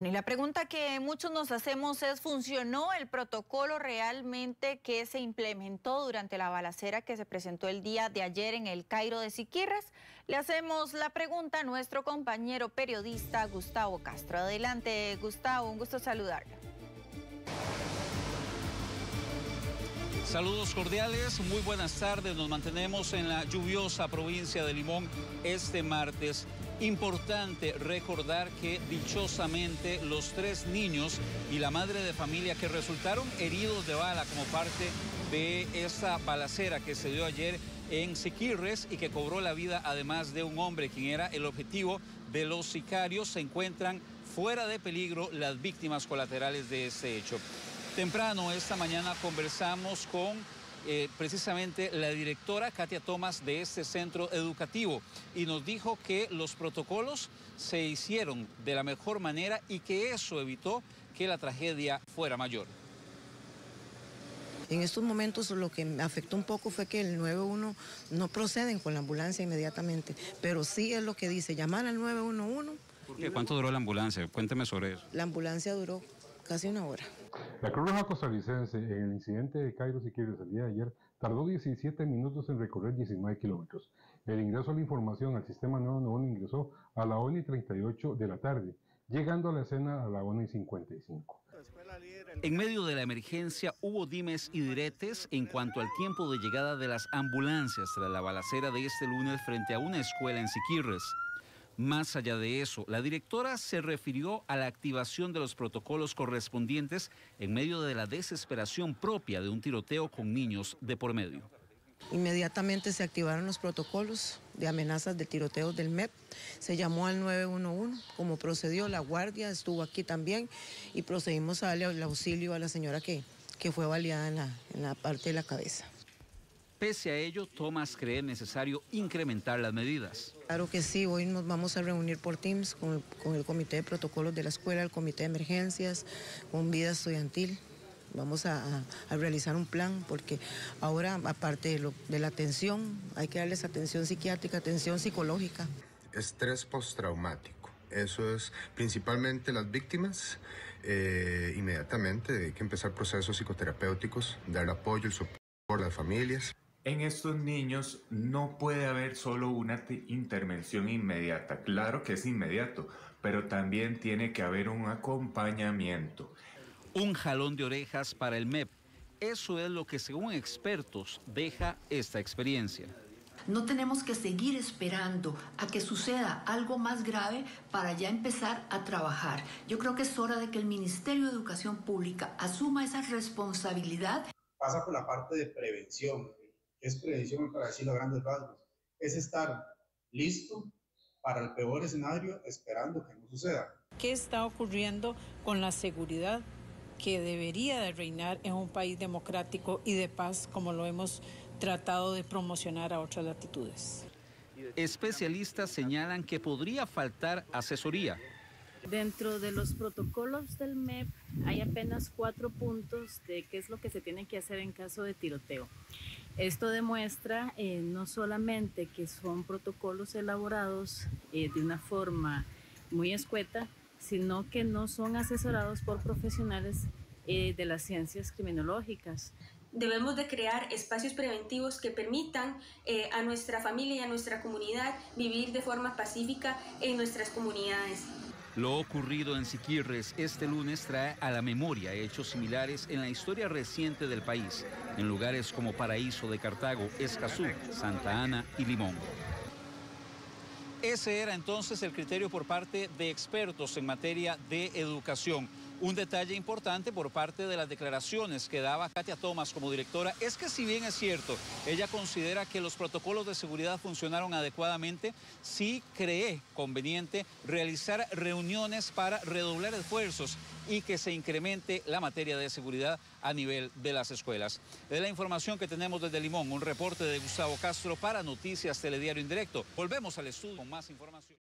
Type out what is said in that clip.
Y la pregunta que muchos nos hacemos es, ¿funcionó el protocolo realmente que se implementó durante la balacera que se presentó el día de ayer en el Cairo de Siquirres? Le hacemos la pregunta a nuestro compañero periodista Gustavo Castro. Adelante, Gustavo, un gusto saludarlo. Saludos cordiales, muy buenas tardes. Nos mantenemos en la lluviosa provincia de Limón este martes Importante recordar que dichosamente los tres niños y la madre de familia que resultaron heridos de bala como parte de esa balacera que se dio ayer en Siquirres y que cobró la vida además de un hombre quien era el objetivo de los sicarios se encuentran fuera de peligro las víctimas colaterales de ese hecho. Temprano esta mañana conversamos con eh, precisamente la directora Katia Tomás de este centro educativo y nos dijo que los protocolos se hicieron de la mejor manera y que eso evitó que la tragedia fuera mayor. En estos momentos lo que me afectó un poco fue que el 911 no proceden con la ambulancia inmediatamente, pero sí es lo que dice, llamar al 911. ¿Por qué? ¿Cuánto duró la ambulancia? Cuénteme sobre eso. La ambulancia duró casi una hora. La Cruz Roja costarricense en el incidente de Cairo Siquirres el día de ayer tardó 17 minutos en recorrer 19 kilómetros. El ingreso a la información al sistema 911 ingresó a la 1 y 38 de la tarde, llegando a la escena a la 1 y 55. En medio de la emergencia hubo dimes y diretes en cuanto al tiempo de llegada de las ambulancias tras la balacera de este lunes frente a una escuela en Siquirres. Más allá de eso, la directora se refirió a la activación de los protocolos correspondientes en medio de la desesperación propia de un tiroteo con niños de por medio. Inmediatamente se activaron los protocolos de amenazas de tiroteo del MEP. Se llamó al 911, como procedió, la guardia estuvo aquí también y procedimos a darle el auxilio a la señora que, que fue baleada en la, en la parte de la cabeza. Pese a ello, Tomás cree necesario incrementar las medidas. Claro que sí, hoy nos vamos a reunir por Teams con el, comité de protocolos de la escuela, el comité de emergencias, con vida estudiantil. Vamos a, realizar un plan porque ahora, aparte de, de la atención, hay que darles atención psiquiátrica, atención psicológica. Estrés postraumático. Eso es principalmente las víctimas. Eh, inmediatamente hay que empezar procesos psicoterapéuticos, dar apoyo, el soporte a las familias. En estos niños no puede haber solo una intervención inmediata. Claro que es inmediato, pero también tiene que haber un acompañamiento. Un jalón de orejas para el MEP. Eso es lo que según expertos deja esta experiencia. No tenemos que seguir esperando a que suceda algo más grave para ya empezar a trabajar. Yo creo que es hora de que el Ministerio de Educación Pública asuma esa responsabilidad. Pasa por la parte de prevención, es prevención para decirlo a grandes rasgos, es estar listo para el peor escenario esperando que no suceda. ¿Qué está ocurriendo con la seguridad que debería de reinar en un país democrático y de paz como lo hemos tratado de promocionar a otras latitudes? Especialistas señalan que podría faltar asesoría Dentro de los protocolos del MEP hay apenas cuatro puntos de qué es lo que se tiene que hacer en caso de tiroteo. Esto demuestra eh, no solamente que son protocolos elaborados eh, de una forma muy escueta, sino que no son asesorados por profesionales eh, de las ciencias criminológicas. Debemos de crear espacios preventivos que permitan a nuestra familia y a nuestra comunidad vivir de forma pacífica en nuestras comunidades. Lo ocurrido en Siquirres este lunes trae a la memoria hechos similares en la historia reciente del país, en lugares como Paraíso de Cartago, Escazú, Santa Ana y Limón. Ese era entonces el criterio por parte de expertos en materia de educación. Un detalle importante por parte de las declaraciones que daba Katia Thomas como directora es que si bien es cierto, ella considera que los protocolos de seguridad funcionaron adecuadamente, sí cree conveniente realizar reuniones para redoblar esfuerzos y que se incremente la materia de seguridad a nivel de las escuelas. De la información que tenemos desde Limón, un reporte de Gustavo Castro para Noticias Telediario Indirecto. Volvemos al estudio con más información.